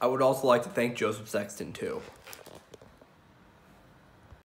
I would also like to thank Joseph Sexton too.